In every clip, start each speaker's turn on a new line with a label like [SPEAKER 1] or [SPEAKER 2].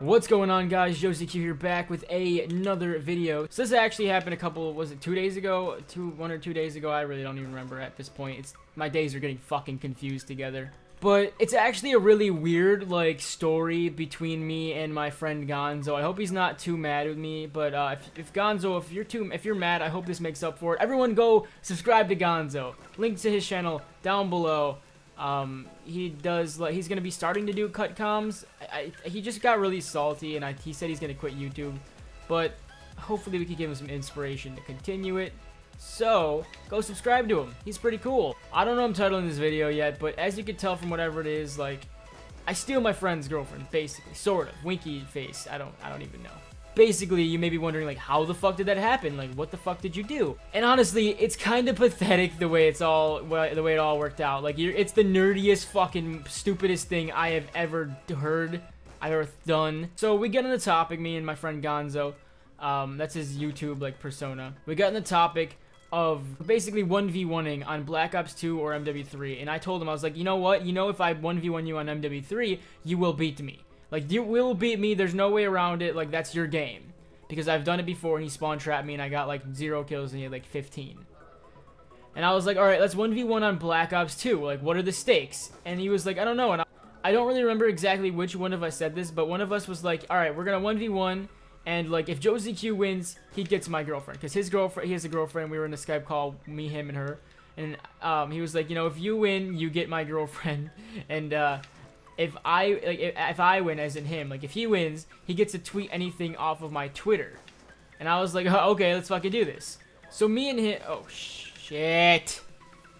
[SPEAKER 1] What's going on guys, Joe ZQ here back with a, another video. So this actually happened a couple, was it two days ago? Two, one or two days ago? I really don't even remember at this point. It's My days are getting fucking confused together. But it's actually a really weird, like, story between me and my friend Gonzo. I hope he's not too mad with me, but uh, if, if Gonzo, if you're too, if you're mad, I hope this makes up for it. Everyone go subscribe to Gonzo. Link to his channel down below. Um, he does he's gonna be starting to do cut comms. I, I, he just got really salty, and I, he said he's gonna quit YouTube. But hopefully we can give him some inspiration to continue it. So go subscribe to him. He's pretty cool. I don't know I'm titling this video yet, but as you can tell from whatever it is, like I steal my friend's girlfriend, basically, sort of. Winky face. I don't. I don't even know basically you may be wondering like how the fuck did that happen? Like what the fuck did you do? And honestly it's kind of pathetic the way it's all well, the way it all worked out. Like it's the nerdiest fucking stupidest thing i have ever heard i ever done. So we get on the topic me and my friend gonzo. Um, that's his youtube like persona. We got on the topic of basically 1v1ing on Black Ops 2 or MW3 and I told him I was like you know what? You know if I 1v1 you on MW3 you will beat me like, you will beat me. There's no way around it. Like, that's your game. Because I've done it before, and he spawn trapped me, and I got, like, zero kills, and he had, like, 15. And I was like, alright, let's 1v1 on Black Ops 2. Like, what are the stakes? And he was like, I don't know. And I, I don't really remember exactly which one of us said this, but one of us was like, alright, we're gonna 1v1, and, like, if Joe ZQ wins, he gets my girlfriend. Because his girlfriend, he has a girlfriend, we were in a Skype call, me, him, and her. And, um, he was like, you know, if you win, you get my girlfriend. And, uh, if I like if I win as in him, like if he wins, he gets to tweet anything off of my Twitter. And I was like, oh, okay, let's fucking do this. So me and him, oh shit.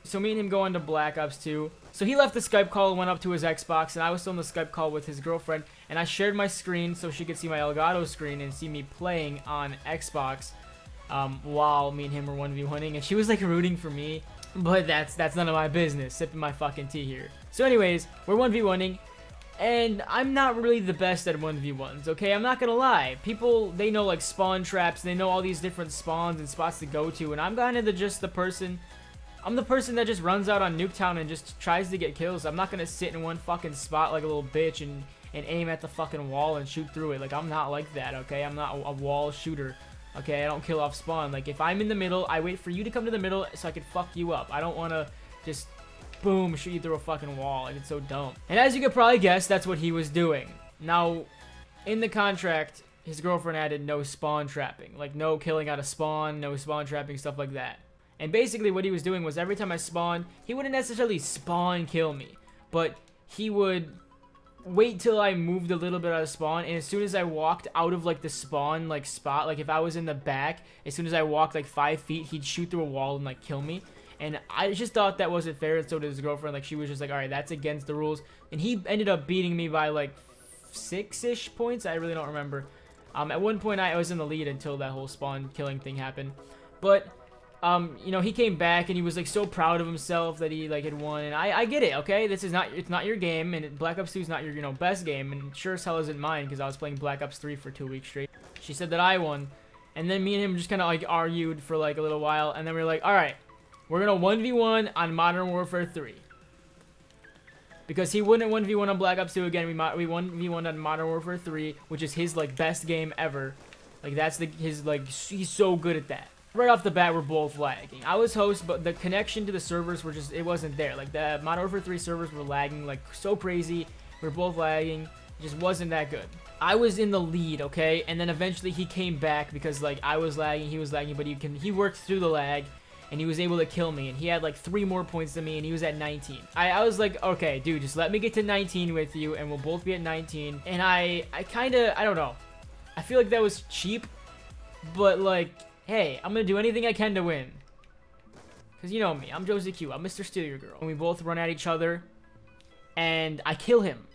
[SPEAKER 1] So me and him go into Black Ops 2. So he left the Skype call and went up to his Xbox, and I was still on the Skype call with his girlfriend, and I shared my screen so she could see my Elgato screen and see me playing on Xbox um, while me and him were 1v1ing, and she was like rooting for me, but that's that's none of my business, sipping my fucking tea here. So anyways, we're 1v1ing, and I'm not really the best at 1v1s, okay? I'm not gonna lie. People, they know like spawn traps, they know all these different spawns and spots to go to, and I'm kind of the, just the person, I'm the person that just runs out on Nuketown and just tries to get kills. I'm not gonna sit in one fucking spot like a little bitch and, and aim at the fucking wall and shoot through it. Like, I'm not like that, okay? I'm not a, wall shooter. Okay, I don't kill off spawn. Like, if I'm in the middle, I wait for you to come to the middle so I can fuck you up. I don't want to just boom, shoot you through a fucking wall. Like, it's so dumb. And as you could probably guess, that's what he was doing. Now, in the contract, his girlfriend added no spawn trapping. Like, no killing out of spawn, no spawn trapping, stuff like that. And basically what he was doing was every time I spawned, he wouldn't necessarily spawn kill me. But he would wait till I moved a little bit out of spawn, and as soon as I walked out of, like, the spawn, like, spot, like, if I was in the back, as soon as I walked, like, five feet, he'd shoot through a wall and, like, kill me. And I just thought that wasn't fair, and so did his girlfriend. Like, she was just like, alright, that's against the rules. And he ended up beating me by, like, six-ish points. I really don't remember. Um, at one point, I was in the lead until that whole spawn killing thing happened. But, um, you know, he came back, and he was, like, so proud of himself that he, like, had won. And I, I get it, okay? This is not, it's not your game, and Black Ops 2 is not your, you know, best game. And sure as hell isn't mine, because I was playing Black Ops 3 for two weeks straight. She said that I won. And then me and him just kind of, like, argued for, like, a little while. And then we were like, alright, we're to 1v1 on Modern Warfare 3. Because he wouldn't 1v1 on Black Ops 2 again. We we 1v1 on Modern Warfare 3, which is his like best game ever. Like that's the his like he's so good at that. Right off the bat, we're both lagging. I was host, but the connection to the servers were just it wasn't there. Like the Modern Warfare 3 servers were lagging like so crazy. We we're both lagging. It just wasn't that good. I was in the lead, okay? And then eventually he came back because like I was lagging, he was lagging, but he can he worked through the lag and he was able to kill me, and he had like three more points than me, and he was at 19. I, I was like, okay, dude, just let me get to 19 with you, and we'll both be at 19. And I, I kind of, I don't know. I feel like that was cheap, but like, hey, I'm gonna do anything I can to win. Because you know me, I'm Joe ZQ, I'm Mr. Steal Your Girl. And we both run at each other, and I kill him.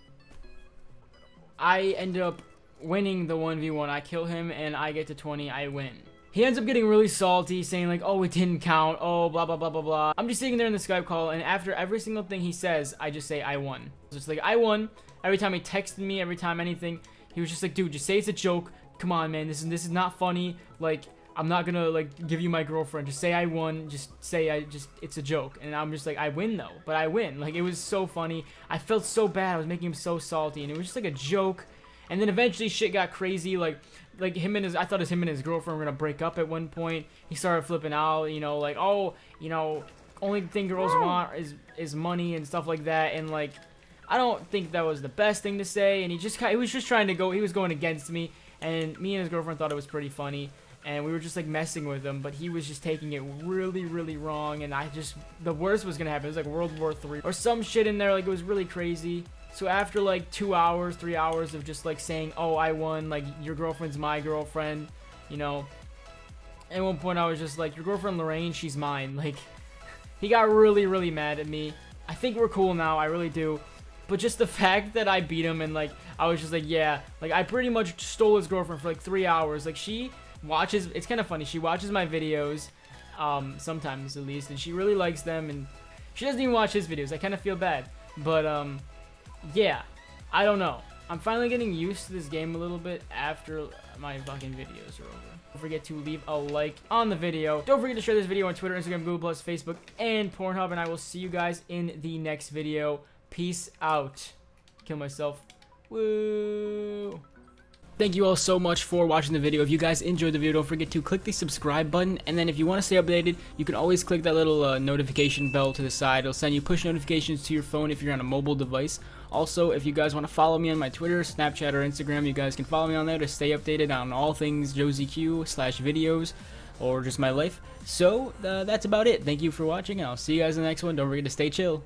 [SPEAKER 1] I end up winning the 1v1. I kill him, and I get to 20, I win. He ends up getting really salty, saying like, oh, it didn't count, oh, blah, blah, blah, blah, blah. I'm just sitting there in the Skype call, and after every single thing he says, I just say, I won. Just like, I won. Every time he texted me, every time anything, he was just like, dude, just say it's a joke. Come on, man, this is, this is not funny. Like, I'm not gonna, like, give you my girlfriend. Just say I won. Just say I just, it's a joke. And I'm just like, I win, though. But I win. Like, it was so funny. I felt so bad. I was making him so salty, and it was just like a joke. And then eventually shit got crazy. Like, like him and his, I thought his him and his girlfriend were gonna break up at one point. He started flipping out, you know, like, oh, you know, only thing girls want is is money and stuff like that. And like, I don't think that was the best thing to say. And he just, he was just trying to go, he was going against me. And me and his girlfriend thought it was pretty funny and we were just like messing with him, but he was just taking it really, really wrong, and I just, the worst was gonna happen, it was like World War Three or some shit in there, like it was really crazy. So after like two hours, three hours of just like saying, oh, I won, like your girlfriend's my girlfriend, you know, at one point I was just like, your girlfriend Lorraine, she's mine, like, he got really, really mad at me. I think we're cool now, I really do. But just the fact that I beat him and like I was just like yeah like I pretty much stole his girlfriend for like three hours like she watches, it's kind of funny, she watches my videos, um, sometimes at least, and she really likes them, and she doesn't even watch his videos, I kind of feel bad, but, um, yeah, I don't know. I'm finally getting used to this game a little bit after my fucking videos are over. Don't forget to leave a like on the video. Don't forget to share this video on Twitter, Instagram, Google+, Plus, Facebook, and Pornhub, and I will see you guys in the next video. Peace out. Kill myself. Woo! Thank you all so much for watching the video. If you guys enjoyed the video, don't forget to click the subscribe button. And then if you want to stay updated, you can always click that little uh, notification bell to the side. It'll send you push notifications to your phone if you're on a mobile device. Also, if you guys want to follow me on my Twitter, Snapchat, or Instagram, you guys can follow me on there to stay updated on all things Joe ZQ slash videos or just my life. So, uh, that's about it. Thank you for watching, and I'll see you guys in the next one. Don't forget to stay chill.